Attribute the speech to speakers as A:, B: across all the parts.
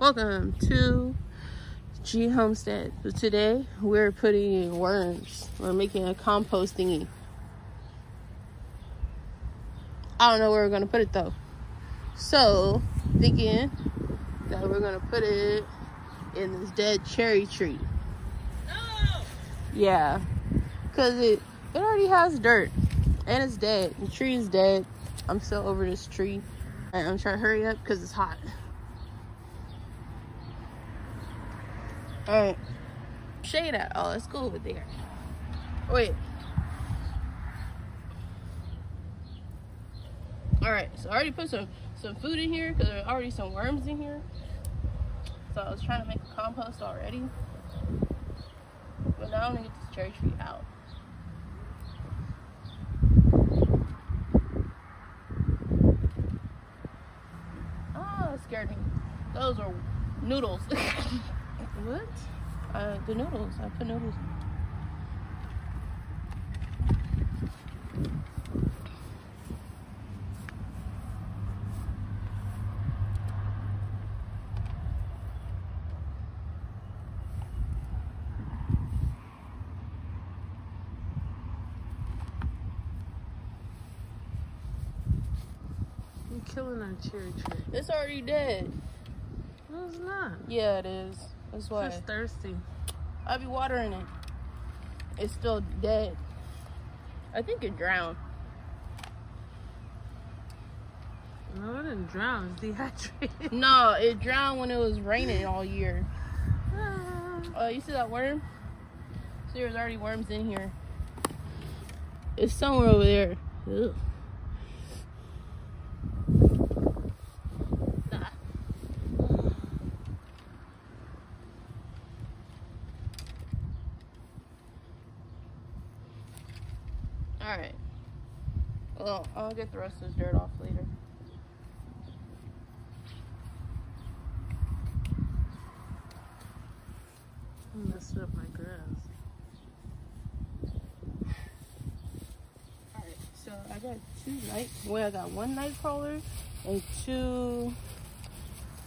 A: Welcome to G Homestead. So today we're putting in worms. We're making a compost thingy. I don't know where we're gonna put it though. So thinking that we're gonna put it in this dead cherry tree.
B: No!
A: Yeah, cause it it already has dirt and it's dead. The tree is dead. I'm still over this tree. I'm trying to hurry up because it's hot. Alright. Shade at oh let's go over there. Wait. Alright, so I already put some some food in here because there are already some worms in here. So I was trying to make a compost already. But now I'm gonna get this cherry tree out. Oh, scared me. Those are noodles.
B: What?
A: uh, the noodles. I put noodles.
B: You're killing our cherry tree.
A: It's already dead.
B: No, it's not.
A: Yeah, it is. That's
B: It's
A: why.
B: just thirsty.
A: I'll be watering it. It's still dead. I think it drowned.
B: No, it didn't drown. It's dehydrated.
A: No, it drowned when it was raining all year. Oh, you see that worm? See, there's already worms in here. It's somewhere over there. Ugh. Ah. All right. Well, I'll get the rest of this dirt off later.
B: I messed up my grass.
A: Alright, so I got two night. Well, I got one night crawler and two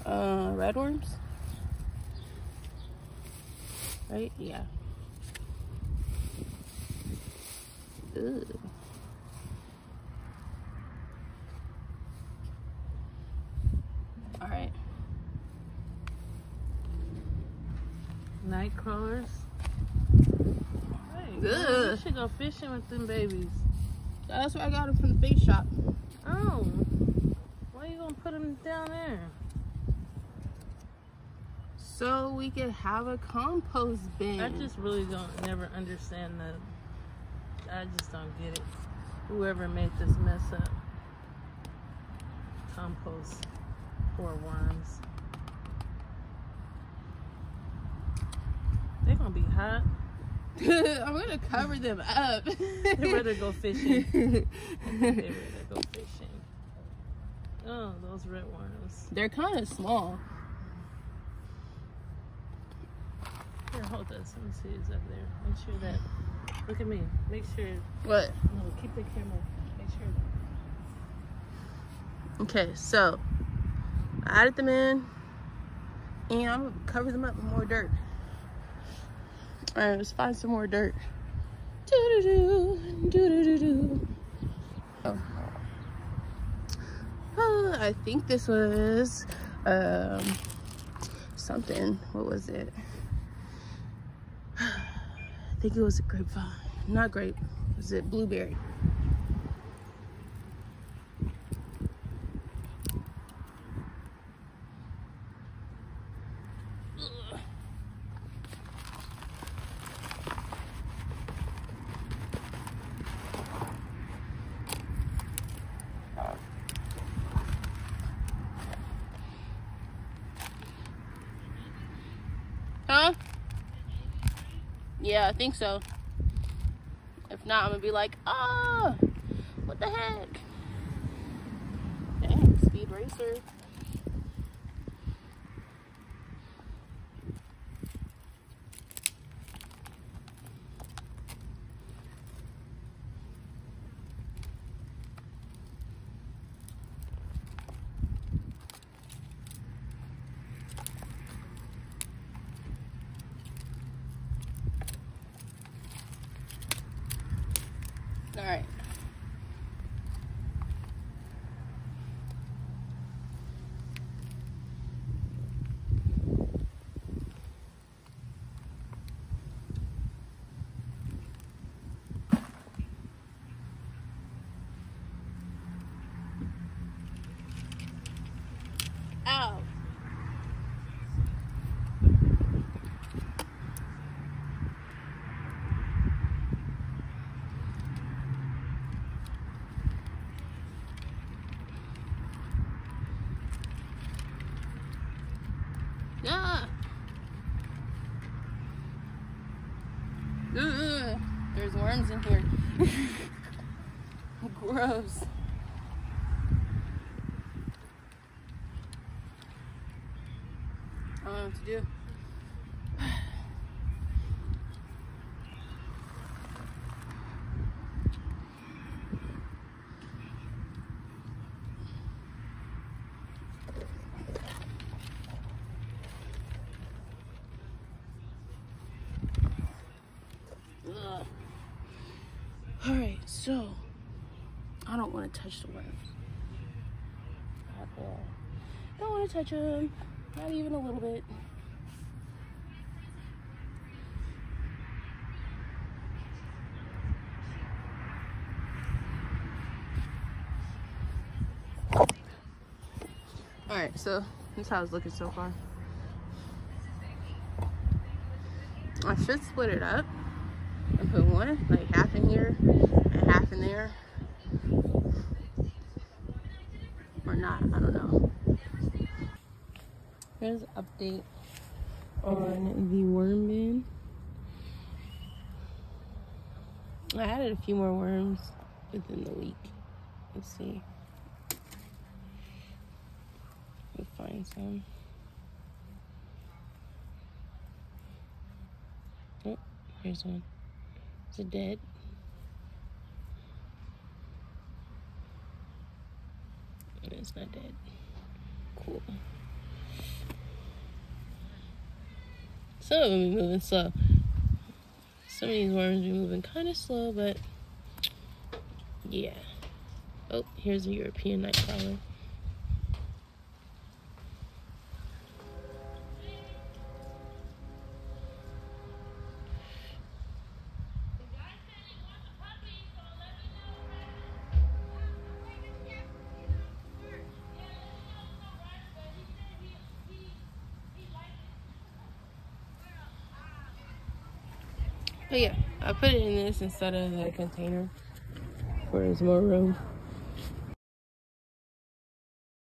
A: uh, red worms. Right? Yeah. Ugh. All right.
B: Night crawlers. Hey,
A: Ugh.
B: you should go fishing with them babies.
A: That's where I got it from the bait shop.
B: Oh. Why are you gonna put them down there?
A: So we could have a compost bin.
B: I just really don't never understand the. I just don't get it. Whoever made this mess up. Compost for worms. They're gonna be hot.
A: I'm gonna cover them up.
B: They rather go fishing. They rather go fishing. Oh, those red worms.
A: They're kind of small.
B: Here, hold this. Let me see who's up there. Make sure that. Look at me. Make sure.
A: What?
B: No, keep the camera. Make sure.
A: Okay, so I added them in, and I'm gonna cover them up with more dirt. All right, let's find some more dirt. Do do do do do do. Oh. Uh, I think this was um something. What was it? Think it was a grapevine. Not grape. Was it blueberry? Yeah, I think so. If not, I'm gonna be like, ah, what the heck? Dang, speed racer. All right. Ow. Ah. Ugh. There's worms in here. Gross. I don't know what to do. All right, so I don't want to touch the worms at all. Don't want to touch them, not even a little bit. All right, so this is how it's looking so far. I should split it up and put one, like half in here and half in there. Or not, I don't know. Here's an update on the worm bin. I added a few more worms within the week. Let's see. We'll find some. Oh, here's one. Is it dead? It's not dead. Cool. Some of them be moving slow. Some of these worms be moving kind of slow, but yeah. Oh, here's a European night crawler. But yeah, I put it in this instead of the container where there's more room.